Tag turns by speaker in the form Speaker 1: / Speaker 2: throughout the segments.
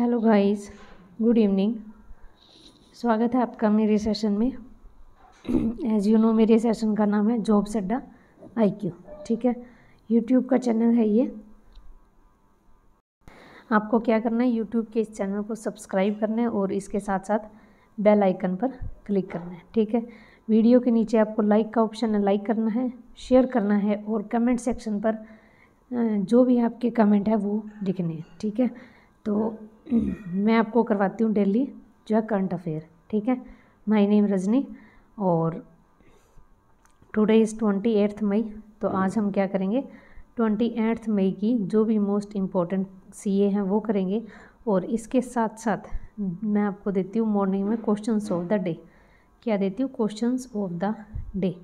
Speaker 1: Hello guys good evening स्वागत है आपका मेरे सेशन में। एज यू नो मेरे सेशन का नाम है जॉब सड्डा आई क्यू ठीक है? यूट्यूब का चैनल है ये। आपको क्या करना है? यूट्यूब के इस चैनल को सब्सक्राइब करना है और इसके साथ साथ बेल आइकन पर क्लिक करना है, ठीक है? वीडियो के नीचे आपको लाइक का ऑप्शन है लाइक करना है शेयर करना है और कमेंट सेक्शन पर जो भी आपके कमेंट है वो लिखने हैं, ठीक है? तो मैं आपको करवाती हूँ डेली जो है करंट अफेयर, ठीक है? माई नेम रजनी और today is twenty eighth May तो आज हम क्या करेंगे? ट्वेंटी एट्थ मई की जो भी मोस्ट इम्पोर्टेंट सी ए हैं वो करेंगे और इसके साथ साथ मैं आपको देती हूँ मॉर्निंग में क्वेश्चंस ऑफ़ द डे क्या देती हूँ? क्वेश्चंस ऑफ़ द डे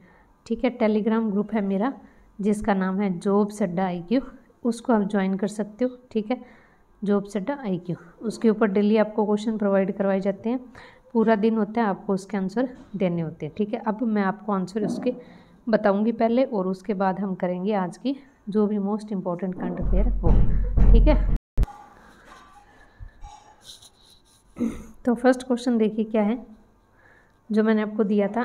Speaker 1: ठीक है? टेलीग्राम ग्रुप है मेरा, जिसका नाम है जॉब सड्डा आई क्यू उसको आप ज्वाइन कर सकते हो, ठीक है? जॉब सड्डा आई क्यू उसके ऊपर डेली आपको क्वेश्चन प्रोवाइड करवाए जाते हैं। पूरा दिन होता है, आपको उसके आंसर देने होते हैं, ठीक है? अब मैं आपको आंसर उसके बताऊँगी पहले और उसके बाद हम करेंगे आज की जो भी मोस्ट इंपॉर्टेंट करंट अफेयर वो ठीक है? तो फ़र्स्ट क्वेश्चन देखिए क्या है, जो मैंने आपको दिया था,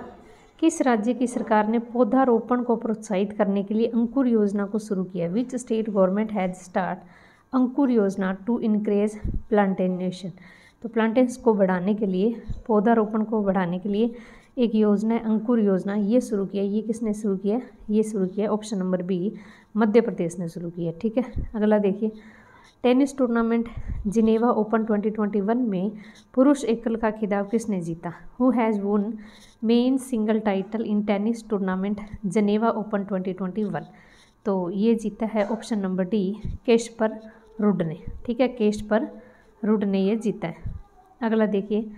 Speaker 1: किस राज्य की सरकार ने पौधारोपण को प्रोत्साहित करने के लिए अंकुर योजना को शुरू किया? Which state government has start Ankur Yojana to increase प्लांटेनेशन तो प्लांटेन्स को बढ़ाने के लिए, पौधारोपण को बढ़ाने के लिए एक योजना है, अंकुर योजना। ये शुरू किया, ये किसने शुरू किया? ये शुरू किया option number B Madhya Pradesh ने शुरू किया, ठीक है? अगला देखिए। टेनिस टूर्नामेंट जिनेवा ओपन 2021 में पुरुष एकल का खिताब किसने जीता? Who has won men single title in tennis tournament Geneva open 2021 तो ये जीता है ऑप्शन नंबर डी केश पर रुड ने ठीक है केस्ट पर रुड ने ये जीता है। अगला देखिए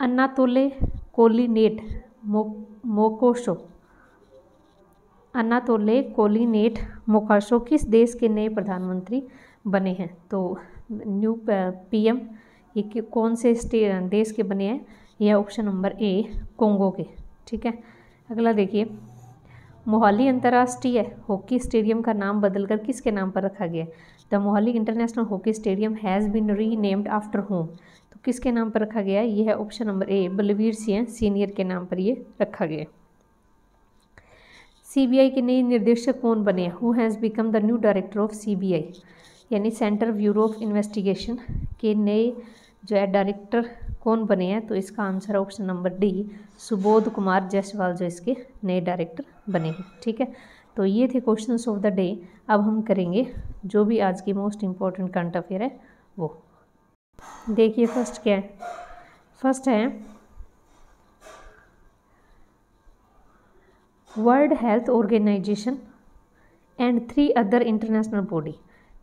Speaker 1: अन्नातोले कोलिनेट मो, मोकोशो। अन्नातोले कोलिनेट मोकाशो किस देश के नए प्रधानमंत्री बने हैं? तो न्यू पीएम, ये कौन से देश के बने हैं? यह ऑप्शन नंबर ए, कोंगो के, ठीक है। अगला देखिए, मोहाली अंतर्राष्ट्रीय हॉकी स्टेडियम का नाम बदलकर किसके नाम पर रखा गया the Mohali international hockey stadium has been renamed after home तो किसके नाम पर रखा गया? ये है option number A Balbir Singh senior के नाम पर ये रखा गया। सीबीआई के नए निर्देशक कौन बने? Who has become the new director of CBI यानी सेंटर ब्यूरो ऑफ़ इन्वेस्टिगेशन के नए जो है डायरेक्टर कौन बने हैं? तो इसका आंसर है option number D Subodh Kumar Jaiswal जो इसके नए डायरेक्टर बने हैं। ठीक है? तो ये थे क्वेश्चन ऑफ़ द डे अब हम करेंगे जो भी आज की मोस्ट इंपॉर्टेंट करंट अफेयर है, वो। देखिए फ़र्स्ट क्या है। फ़र्स्ट है world health organisation and three other international body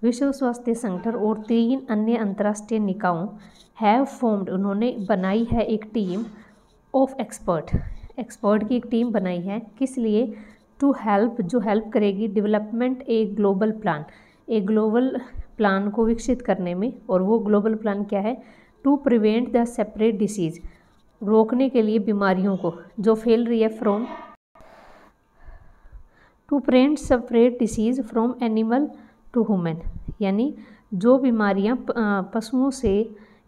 Speaker 1: विश्व स्वास्थ्य संगठन और तीन अन्य अंतर्राष्ट्रीय निकायों हैव फॉर्म्ड उन्होंने बनाई है एक टीम ऑफ़ एक्सपर्ट एक्सपर्ट की एक टीम बनाई है, किस लिए? टू हेल्प जो हेल्प करेगी development a global plan a global plan को विकसित करने में और वो ग्लोबल प्लान क्या है? To prevent the separate disease रोकने के लिए बीमारियों को, जो फैल रही है from to prevent separate disease from animal to human यानी जो बीमारियाँ पशुओं से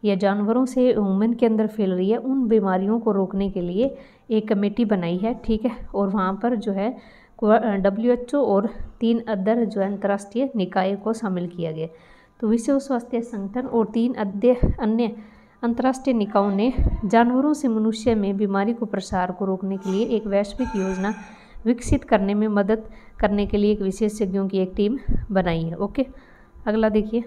Speaker 1: या जानवरों से ह्यूमन के अंदर फैल रही है, उन बीमारियों को रोकने के लिए एक कमेटी बनाई है, ठीक है? और वहाँ पर जो है डब्ल्यू एच ओ और तीन अदर जो है अंतर्राष्ट्रीय निकाय को शामिल किया गया। तो विश्व स्वास्थ्य संगठन और तीन अद्य अन्य अंतर्राष्ट्रीय निकायों ने जानवरों से मनुष्य में बीमारी को प्रसार को रोकने के लिए एक वैश्विक योजना विकसित करने में मदद करने के लिए एक विशेषज्ञों की एक टीम बनाई है, ओके? अगला देखिए।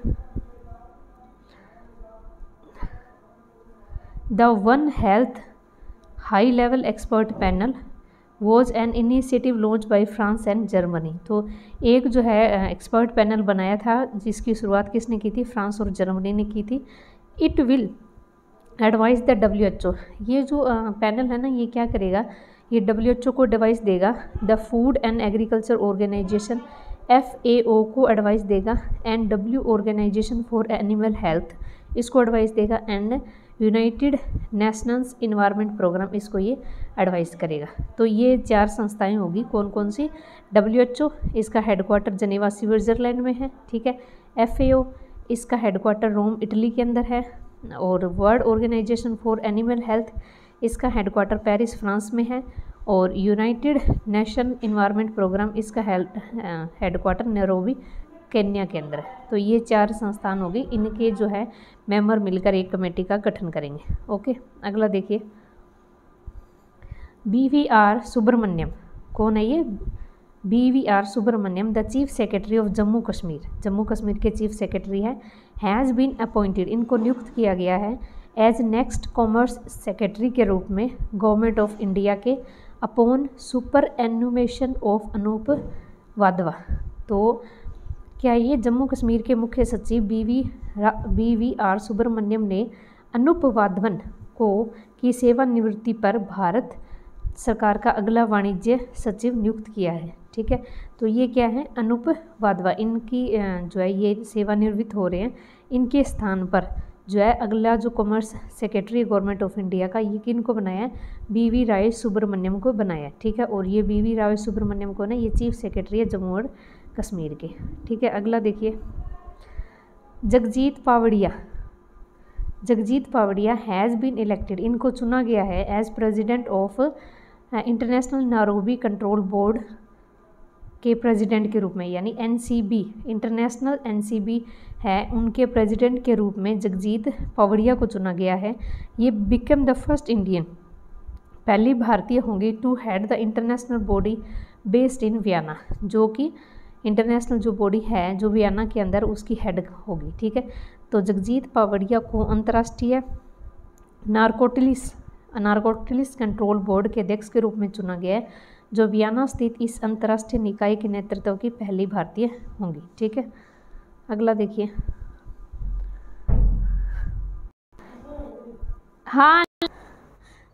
Speaker 1: The one health high level expert panel was an initiative launch by France and Germany तो एक जो है एक्सपर्ट पैनल बनाया था, जिसकी शुरुआत किसने की थी? फ्रांस और जर्मनी ने की थी। It will advise the W H O ये जो पैनल है ना, ये क्या करेगा? ये डब्ल्यू एच ओ को एडवाइस देगा। The food and agriculture organisation F A O को एडवाइस देगा। And W organisation for animal health इसको एडवाइस देगा। And United nationals environment programme इसको ये एडवाइस करेगा। तो ये चार संस्थाएँ होगी। कौन कौन सी? डब्ल्यू एच ओ इसका हेडक्वार्टर जनेवा स्विट्ज़रलैंड में है, ठीक है। एफ़ ए ओ इसका हेडक्वार्टर रोम, इटली के अंदर है। और world organisation for animal health, इसका हेडक्वार्टर पेरिस, फ्रांस में है। और यूनाइटेड नेशन इन्वायरमेंट प्रोग्राम, इसका हेडक्वार्टर नैरोबी केन्या के अंदर। तो ये चार संस्थान हो गई। इनके जो है, मेंबर मिलकर एक कमेटी का गठन करेंगे। ओके? अगला देखिए। B V R Subramanyam. कौन है ये? B V R Subramanyam, the chief secretary of Jammu Kashmir. Jammu Kashmir के चीफ सेक्रेटरी है। Has been appointed. इनको नियुक्त किया गया है एज नेक्स्ट कॉमर्स सेक्रेटरी के रूप में गवर्नमेंट ऑफ़ इंडिया के upon superannuation of Anup Wadhwa. तो क्या ये जम्मू कश्मीर के मुख्य सचिव B V B V R Subramanyam ने अनूप वाधवन को की सेवानिवृत्ति पर भारत सरकार का अगला वाणिज्य सचिव नियुक्त किया है? ठीक है तो ये क्या है? अनूप वाधवा इनकी जो है ये सेवानिवृत्त हो रहे हैं। इनके स्थान पर जो है अगला जो commerce secretary government of India का, ये किन को बनाया है? बी वी राय सुब्रमण्यम को बनाया ठीक है, और ये बी वी राय सुब्रमण्यम को ना, ये चीफ सेक्रेटरी है जम्मू और कश्मीर के। ठीक है, अगला देखिए। Jagjit Pavadia. Jagjit Pavadia has been elected इनको चुना गया है as president of international नारोबी control board के प्रेसिडेंट के रूप में, यानी एनसीबी इंटरनेशनल एनसीबी है। उनके प्रेसिडेंट के रूप में जगजीत पवड़िया को चुना गया है। ये बिकम द फ़र्स्ट इंडियन पहली भारतीय होंगी to head the international body based in Vienna जो कि इंटरनेशनल जो बॉडी है, जो वियना के अंदर उसकी हेड होगी, ठीक है? तो जगजीत पावड़िया को अंतर्राष्ट्रीय नारकोटिलिस नारकोटिलिस कंट्रोल बोर्ड के अध्यक्ष के रूप में चुना गया है, जो वियना स्थित इस अंतर्राष्ट्रीय निकाय के नेतृत्व की पहली भारतीय होंगी, ठीक है? अगला देखिए। हाँ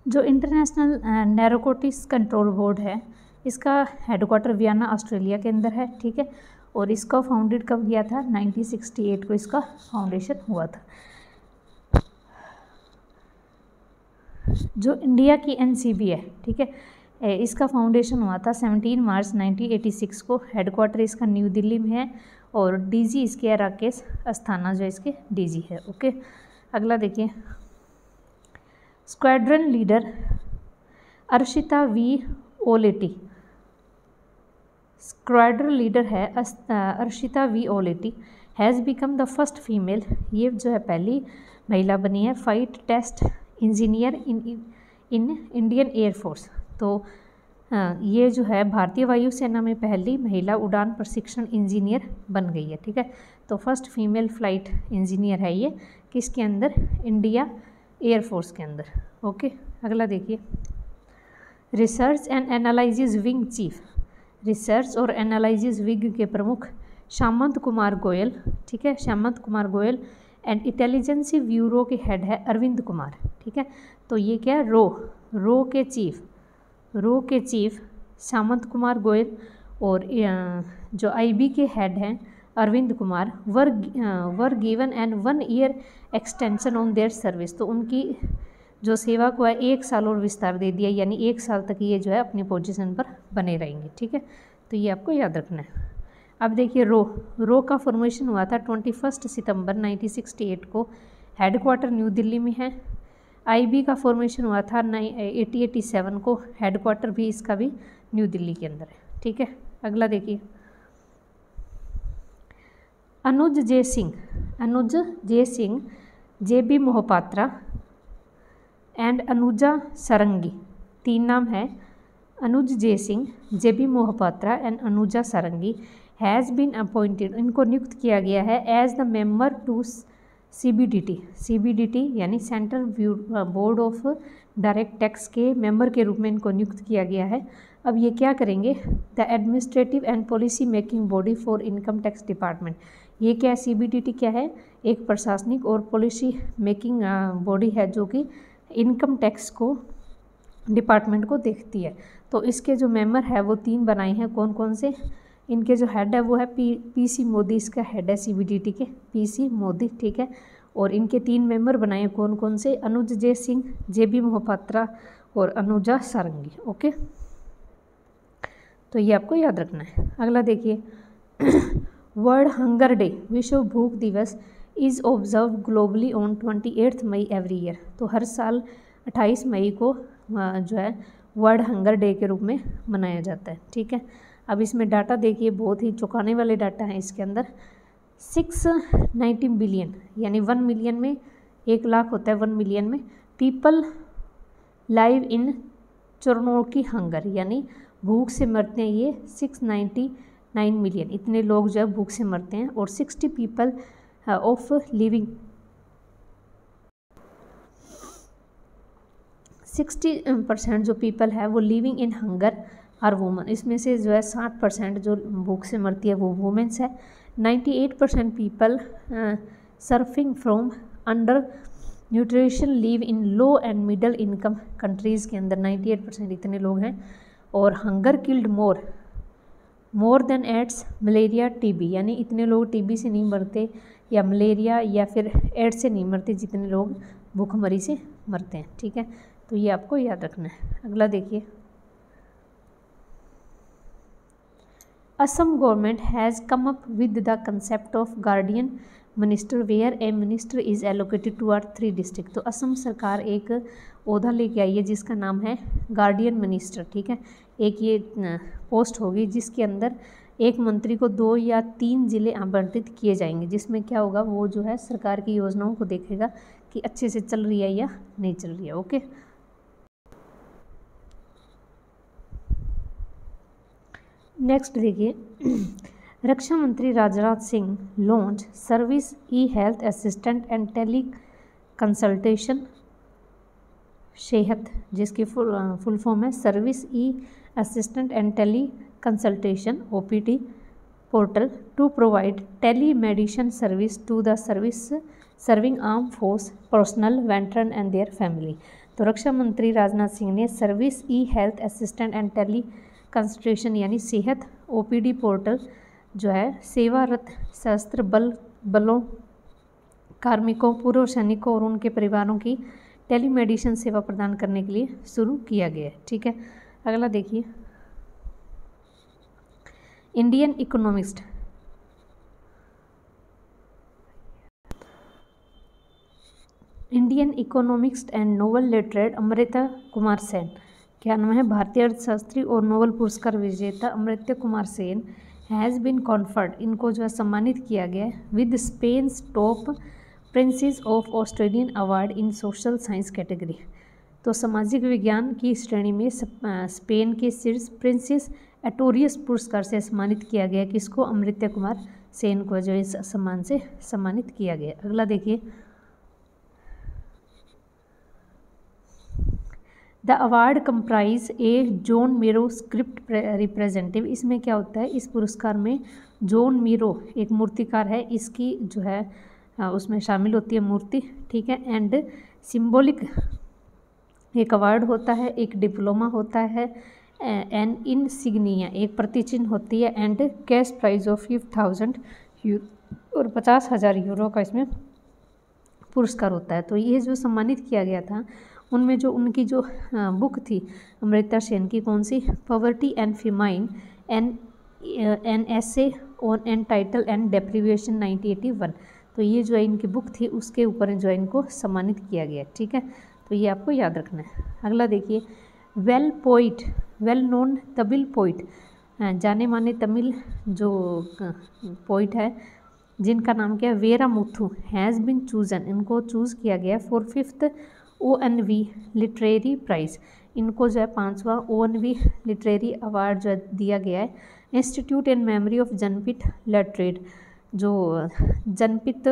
Speaker 1: जो इंटरनेशनल नैरोकोटिक्स कंट्रोल बोर्ड है इसका हेडक्वार्टर वियना ऑस्ट्रेलिया के अंदर है, ठीक है? और इसका फाउंडेड कब किया था? 1968 को इसका फाउंडेशन हुआ था। जो इंडिया की एनसीबी है, ठीक है? इसका फाउंडेशन हुआ था 17 मार्च 1986 को। हेडक्वार्टर इसका न्यू दिल्ली में है और डीजी इसके है राकेश अस्थाना जो इसके डीजी है, ओके? अगला देखिए। Squadron leader Arshita V Oleti. Squadron leader है Arshita V Oleti. Has become the first female. ये जो है पहली महिला बनी है। Fight test engineer in in Indian air force तो ये जो है भारतीय वायुसेना में पहली महिला उड़ान प्रशिक्षण इंजीनियर बन गई है, ठीक है? तो फ़र्स्ट फीमेल फ़्लाइट इंजीनियर है ये, किसके अंदर? इंडिया एयरफोर्स के अंदर। ओके, अगला देखिए। Research and analysis wing chief. Research और एनालिसिस विग के प्रमुख श्यामंत कुमार गोयल, ठीक है? Shyamant Kumar Goel and intelligence bureau के हेड है अरविंद कुमार, ठीक है? तो ये क्या है? रो रो के चीफ रो के चीफ श्यामंत कुमार गोयल और जो आईबी के हेड हैं Arvind Kumar were were given and one year extension on their service तो उनकी जो सेवा को है, एक साल और विस्तार दे दिया, यानी एक साल तक ये जो है अपनी पोजीशन पर बने रहेंगे, ठीक है? तो ये आपको याद रखना है। अब देखिए रो रो का फॉर्मेशन हुआ था ट्वेंटी फ़र्स्ट सितंबर 1968 को। हेडक्वार्टर न्यू दिल्ली में है। आईबी का फॉर्मेशन हुआ था एटी एटी सेवन को। हेडक्वार्टर भी इसका भी न्यू दिल्ली के अंदर है, ठीक है? अगला देखिए। अनुज Jai Singh Anuj Jai Singh J B Mohapatra and Anuja Sarangi. तीन नाम है। Anuj Jai Singh, J B Mohapatra and Anuja Sarangi has been appointed इनको नियुक्त किया गया है as the member to C B D T C B D T यानी central board of direct tax के मेंबर के रूप में इनको नियुक्त किया गया है। अब ये क्या करेंगे? The administrative and policy making body for income tax department ये क्या है सी बी डी टी क्या है? एक प्रशासनिक और पॉलिसी मेकिंग बॉडी है जो कि इनकम टैक्स को डिपार्टमेंट को देखती है। तो इसके जो मेंबर है, वो तीन बनाए हैं। कौन कौन से? इनके जो हेड है, वो है पी पी सी मोदी, इसका हेड है सी बी डी टी के। पी सी मोदी, ठीक है? और इनके तीन मेंबर बनाए हैं कौन कौन से? अनुज जय सिंह जे बी मोहपात्रा और अनुजा सारंगी, ओके? तो ये आपको याद रखना है। अगला देखिए। वर्ल्ड हंगर डे, विश्व भूख दिवस। Is observe globally on twenty eighth May every year तो हर साल अट्ठाईस मई को जो है वर्ल्ड हंगर डे के रूप में मनाया जाता है, ठीक है? अब इसमें डाटा देखिए, बहुत ही चौंकाने वाले डाटा हैं इसके अंदर। सिक्स नाइन्टी बिलियन यानी वन मिलियन में एक लाख होता है वन मिलियन में पीपल लाइव इन चरणों की हंगर यानी भूख से मरते हैं ये सिक्स नाइन्टी नाइन मिलियन इतने लोग जो है, भूख से मरते हैं और sixty people of living sixty percent जो पीपल है, वो living in hunger are woman इसमें से जो है साठ परसेंट जो भूख से मरती है, वो वुमेंस है. Ninety eight percent people suffering from under nutrition live in low and middle income countries के अंदर. 98 परसेंट इतने लोग हैं. और hunger killed more more than AIDS malaria TB यानी इतने लोग टीबी से नहीं मरते या मलेरिया या फिर एड्स से नहीं मरते जितने लोग भूखमरी से मरते हैं, ठीक है? तो ये आपको याद रखना है। अगला देखिए। Assam government has come up with the concept of guardian minister where a minister is allocated to or three district. तो असम सरकार एक पौधा लेके आई है जिसका नाम है गार्डियन मिनिस्टर, ठीक है? एक ये पोस्ट होगी जिसके अंदर एक मंत्री को दो या तीन ज़िले आवंटित किए जाएँगे, जिसमें क्या होगा, वो जो है सरकार की योजनाओं को देखेगा कि अच्छे से चल रही है या नहीं चल रही है, ओके? नेक्स्ट देखिए, रक्षा मंत्री Rajnath Singh, launch service e health assistant and tele consultation Sehat जिसकी फुल फुल फॉर्म है service e assistant and tele T portal to provide tele medicine service to the service serving arm force personnel veteran and their family तो रक्षा मंत्री राजनाथ सिंह ने service e health assistant and tele consultation यानी Sehat O P D portal जो है, सेवारत सशस्त्र बल, बलों, कार्मिकों पूर्व सैनिकों और उनके परिवारों की टेलीमेडिसिन सेवा प्रदान करने के लिए शुरू किया गया है। ठीक है? अगला देखिए। Indian economist Indian economics and Nobel laureate Amartya Kumar Sen क्या नाम है भारतीय अर्थशास्त्री और नोबल पुरस्कार विजेता Amartya Kumar Sen has been conferred इनको जो है सम्मानित किया गया with Spain top princess of Australian award in social science category तो सामाजिक विज्ञान की श्रेणी में स्पेन के शीर्ष प्रिंसेस एटोरियस पुरस्कार से सम्मानित किया गया किसको अमृत्य कुमार सेन को जो इस सम्मान से सम्मानित किया गया। अगला देखिए। The award comprise a Joan Miro script representative इसमें क्या होता है? इस पुरस्कार में जोन मीरो एक मूर्तिकार है। इसकी जो है उसमें शामिल होती है मूर्ति, ठीक है? एंड सिंबॉलिक एक अवार्ड होता है, एक डिप्लोमा होता है। एन इन सिग्निया एक प्रतिचिन्ह होती है and cash prize of fifth thousand और पचास हज़ार यूरो का इसमें पुरस्कार होता है। तो ये जो सम्मानित किया गया था, उनमें जो उनकी जो बुक थी, अमृता सेन की, कौन सी? Poverty and famine an essay on entitlement and eighty one तो ये जो है, इनकी बुक थी, उसके ऊपर जो है, इनको सम्मानित किया गया ठीक है? तो ये आपको याद रखना है। अगला देखिए well poet well known Tamil poet जाने माने तमिल जो पोइट है, जिनका नाम क्या है? Vairamuthu has been chosen इनको चूज़ किया गया है for fifth O N V literary prize इनको जो है पाँचवा O N V literary award जो दिया गया है institute in memory of Jnanpith laureate जो जनपित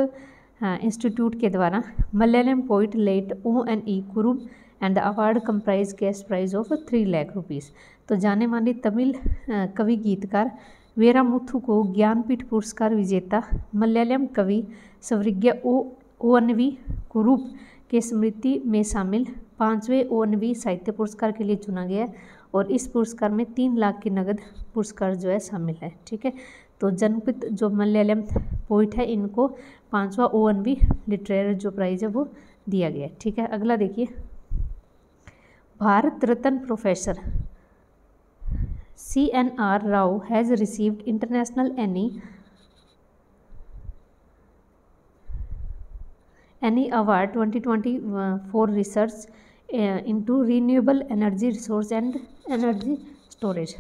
Speaker 1: इंस्टीट्यूट के द्वारा Malayalam poet late O N V Kurup and the award comprise cash prize of three lakh rupees तो जाने माने तमिल कवि गीतकार वेरा मुथु को ज्ञानपीठ पुरस्कार विजेता मलयालम कवि सवरिज्ञ ओ ओनवी कुरूप के स्मृति में शामिल पाँचवें ओ ओनवी साहित्य पुरस्कार के लिए चुना गया और इस पुरस्कार में तीन लाख की नगद पुरस्कार जो है शामिल है, ठीक है? तो जनपित जो मलयालम पोइट है, इनको पाँचवा ओ एन बी लिटरेचर जो प्राइज है वो दिया गया ठीक है? अगला देखिए। Bharat Ratna professor C N R Rao has received international Eni Eni award twenty twenty four research into renewable energy resource and energy storage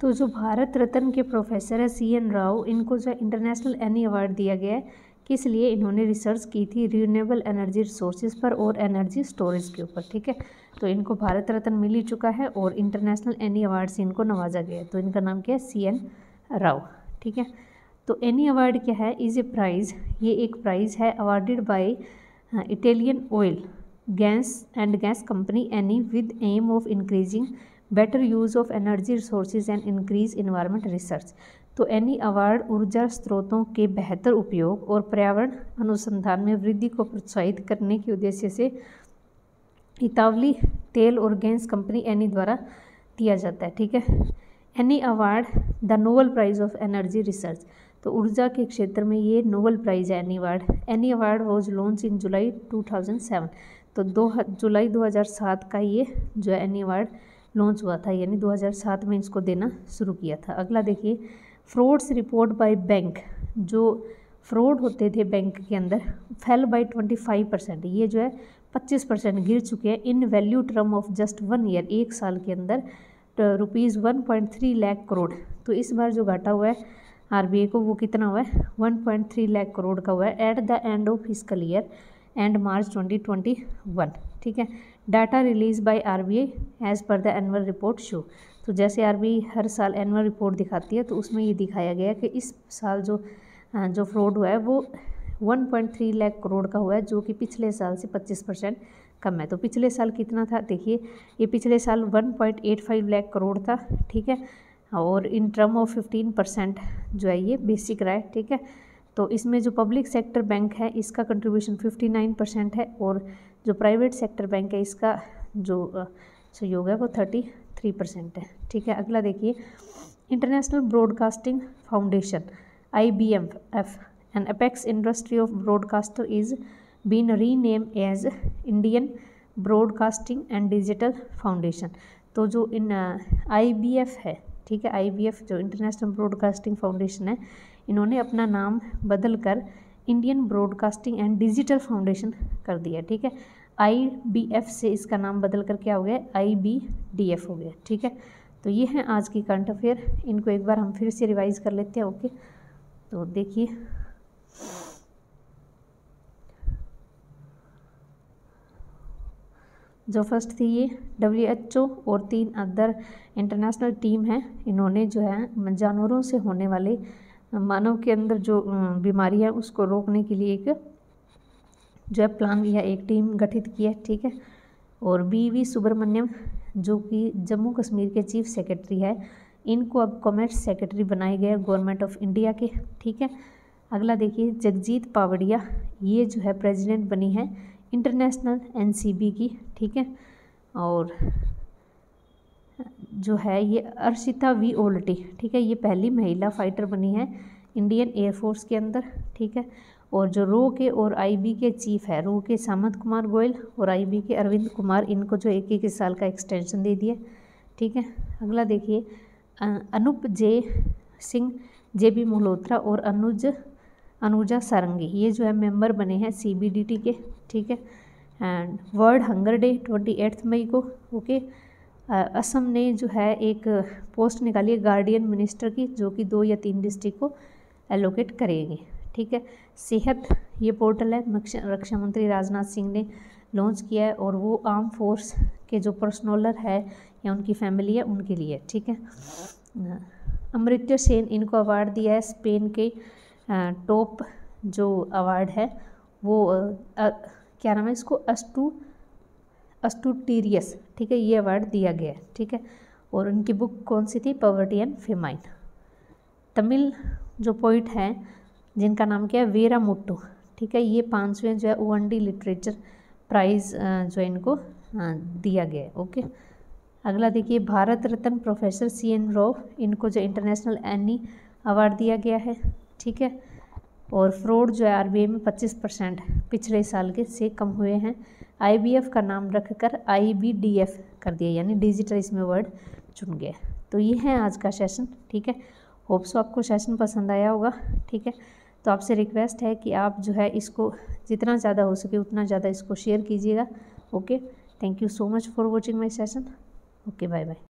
Speaker 1: तो जो भारत रत्न के प्रोफेसर है सी एन राव इनको जो इंटरनेशनल एनी अवार्ड दिया गया है किस लिए इन्होंने रिसर्च की थी? रीनेबल एनर्जी रिसोर्सेज पर और एनर्जी स्टोरेज के ऊपर, ठीक है? तो इनको भारत रत्न मिल ही चुका है और इंटरनेशनल एनी अवार्ड से इनको नवाजा गया है। तो इनका नाम क्या है? सी एन राव ठीक है? तो एनी अवार्ड क्या है? इज़ ए प्राइज़ ये एक प्राइज़ है awarded by Italian oil gas and gas company Eni with aim of increasing better use of energy resources and increase environment research तो एनी अवार्ड ऊर्जा स्रोतों के बेहतर उपयोग और पर्यावरण अनुसंधान में वृद्धि को प्रोत्साहित करने के उद्देश्य से इतावली तेल और गैस कंपनी एनी द्वारा दिया जाता है, ठीक है? Eni award the Nobel prize of energy research तो ऊर्जा के क्षेत्र में ये नोबल प्राइज़ है Eni award Eni award was launch in July 2007 तो दो जुलाई 2007 का ये जो एनी अवार्ड लॉन्च हुआ था, यानी 2007 में इसको देना शुरू किया था। अगला देखिए फ्रॉड्स रिपोर्ट बाय बैंक, जो फ्रॉड होते थे बैंक के अंदर फेल बाय 25 परसेंट ये जो है 25 परसेंट गिर चुके हैं in value term of just one year एक साल के अंदर rupees one point three lakh crore तो इस बार जो घाटा हुआ है आर को, वो कितना हुआ है? One point three lakh crore का हुआ है at the end of fiscal year end March twenty twenty one ठीक है? Data release by RBI as per the annual report show तो जैसे आरबीआई हर साल एनुअल रिपोर्ट दिखाती है तो उसमें ये दिखाया गया कि इस साल जो जो फ्रॉड हुआ है, वो 1.3 लाख करोड़ का हुआ है, जो कि पिछले साल से 25 परसेंट कम है। तो पिछले साल कितना था? देखिए, ये पिछले साल 1.85 लाख करोड़ था, ठीक है? और इन टर्म ऑफ़ 15 परसेंट जो है ये बेसिक रहा है, ठीक है? तो इसमें जो पब्लिक सेक्टर बैंक है, इसका कंट्रीब्यूशन 59 परसेंट है और जो प्राइवेट सेक्टर बैंक है, इसका जो सहयोग है वो थर्टी थ्री परसेंट है। ठीक है, अगला देखिए। International broadcasting foundation I B M F and apex industry of broadcast is been re name as Indian broadcasting and digital foundation तो जो इन आई बी एफ़ है, ठीक है आई बी एफ़ जो इंटरनेशनल ब्रॉडकास्टिंग फाउंडेशन है, इन्होंने अपना नाम बदल कर Indian broadcasting and digital foundation कर दिया ठीक है। आई बी एफ़ से इसका नाम बदल कर क्या हो गया? आई बी डी एफ़ हो गया, ठीक है? तो ये हैं आज की करंट अफेयर इनको एक बार हम फिर से रिवाइज कर लेते हैं ओके तो देखिए। जो फ़र्स्ट थी ये डब्ल्यू एच ओ और तीन अदर इंटरनेशनल टीम है। इन्होंने जो है, जानवरों से होने वाले मानव के अंदर जो बीमारी है, उसको रोकने के लिए एक जो है प्लान या एक टीम गठित की है, ठीक है? और बी वी सुब्रमण्यम, जो कि जम्मू कश्मीर के चीफ सेक्रेटरी है, इनको अब कॉमर्स सेक्रेटरी बनाए गए गवर्नमेंट ऑफ़ इंडिया के, ठीक है? अगला देखिए, जगजीत पावड़िया, ये जो है प्रेसिडेंट बनी है इंटरनेशनल एनसीबी की, ठीक है? और जो है ये अर्शिता वी ओल्टी, ठीक है? ये पहली महिला फाइटर बनी है इंडियन एयरफोर्स के अंदर, ठीक है? और जो रो के और आईबी के चीफ है, रो के सामंत कुमार गोयल और आईबी के अरविंद कुमार, इनको जो एक एक साल का एक्सटेंशन दे दिया ठीक है? अगला देखिए Anup J Singh, J B Malhotra और अनुज, अनुजा सारंगी, ये जो है मेंबर बने हैं सीबीडीटी के। ठीक है? And world hunger day twenty eighth May को ओके असम ने जो है एक पोस्ट निकाली है गार्डियन मिनिस्टर की, जो कि दो या तीन डिस्ट्रिक्ट को एलोकेट करेंगे। ठीक है। सेहत ये पोर्टल है। रक्षा मंत्री राजनाथ सिंह ने लॉन्च किया है और वो आर्म फोर्स के जो पर्सनोलर है या उनकी फैमिली है उनके लिए ठीक है। अमृत्य सेन इनको अवार्ड दिया है। स्पेन के टॉप जो अवार्ड है वो आ, क्या नाम है इसको? अस्टू अस्टूटीरियस ठीक है ये अवार्ड दिया गया है ठीक है। और उनकी बुक कौन सी थी? पवर्टी एंड फेमाइन तमिल जो पोइट हैं जिनका नाम क्या है? वीरा मुट्टू। ठीक है, ये पाँचवें जो है O N V literature prize जो है इनको दिया गया है। ओके? अगला देखिए, Bharat Ratna professor C N Rao, इनको जो इंटरनेशनल एनी अवार्ड दिया गया है। ठीक है? और फ्रॉड जो है आरबीआई में 25 परसेंट पिछले साल के से कम हुए हैं। आईबीएफ का नाम रखकर आई कर दिया, यानी डिजिटल इसमें वर्ड चुन गया। तो ये है आज का सेशन ठीक है? होप्स आपको सेशन पसंद आया होगा। ठीक है? तो आपसे रिक्वेस्ट है कि आप जो है इसको जितना ज़्यादा हो सके उतना ज़्यादा इसको शेयर कीजिएगा। Okay thank you so much for watching my session okay bye bye